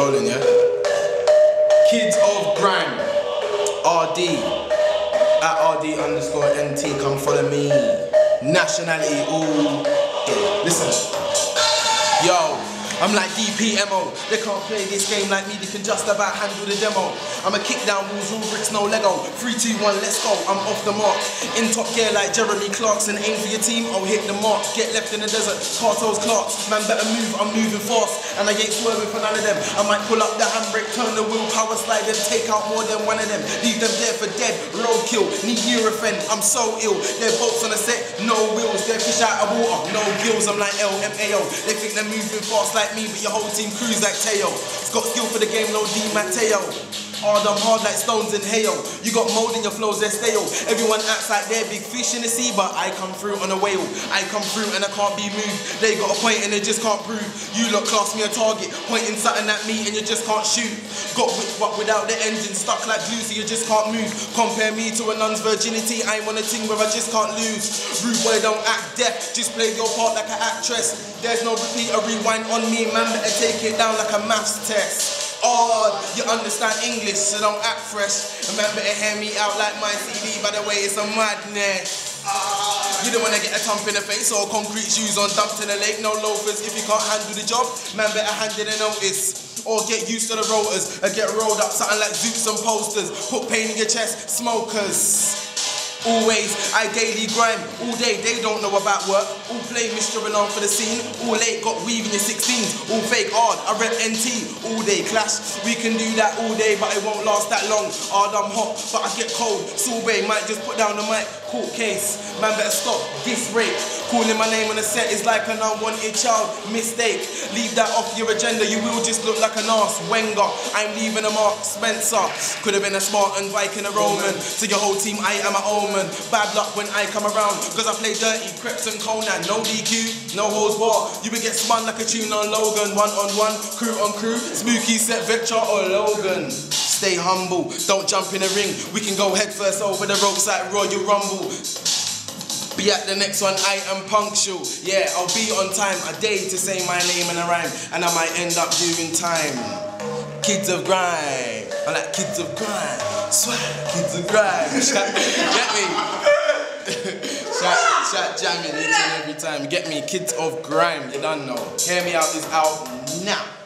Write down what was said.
rolling, yeah? Kids of Grime, RD, at RD underscore NT, come follow me. Nationality, ooh, yeah. Listen, yo. I'm like DPMO. They can't play this game like me, they can just about handle the demo. I'm a kick down rules, all bricks, no Lego. 3, 2, 1, let's go. I'm off the mark. In top gear like Jeremy Clarkson. Aim for your team, I'll hit the mark. Get left in the desert, cartels, Clarks. Man, better move, I'm moving fast. And I ain't swerving for none of them. I might pull up the handbrake, turn the wheel, power slide, and take out more than one of them. Leave them there for dead, roadkill. Need Nurofen, I'm so ill. They're boats on the set, no wheels. They're fish out of water, no gills. I'm like LMAO. They think they're moving fast like me, but your whole team cruise like Teo. It's Got skill for the game, no D Mateo. Hard, I'm hard like stones in hail. You got mold in your flows, they're stale. Everyone acts like they're big fish in the sea, but I come through on a whale. I come through and I can't be moved. They got a point and they just can't prove. You lot class me a target, pointing something at me and you just can't shoot. Got whip, but without the engine, stuck like glue, so you just can't move. Compare me to a nun's virginity, I'm on a thing where I just can't lose. Rude boy, don't act deaf, just play your part like an actress. There's no repeat or rewind on me, man, better take it down like a maths test odd. You understand English, so don't act fresh. Remember to hear me out like my CD, by the way, it's a madness. Ah. You don't wanna get a thump in the face or concrete shoes on dumped in the lake, no loafers. If you can't handle the job, man better hand in a notice. Or get used to the rotors and get rolled up, something like zoops and posters. Put pain in your chest, smokers. Always, I daily grind all day. They don't know about work. All play Mr. Alarm for the scene. All late, got weave in your 16s. All fake hard. I rep NT all day. Clash, we can do that all day, but it won't last that long. Hard, I'm hot, but I get cold. Sorbet might just put down the mic. Court case, man better stop this rape. Calling my name on the set is like an unwanted child. Mistake, leave that off your agenda. You will just look like an ass. Wenger, I'm leaving a mark. Spencer, could have been a Spartan Viking, a Roman. To your whole team, I am omen. Bad luck when I come around, cause I play dirty. Creps and Conan, no DQ, no holds bar. You would get spun like a tune on Logan. One on one, crew on crew. Spooky set Victor or Logan. Stay humble, don't jump in the ring. We can go head first over the ropes like Royal Rumble. Be at the next one, I am punctual. Yeah, I'll be on time. A day to say my name in a rhyme, and I might end up doing time. Kids of grime. I like kids of grime. Swag, kids of grime. Get me? Shout, shout jamming each and every time. Get me? Kids of grime. You don't know. Hear me out is out now.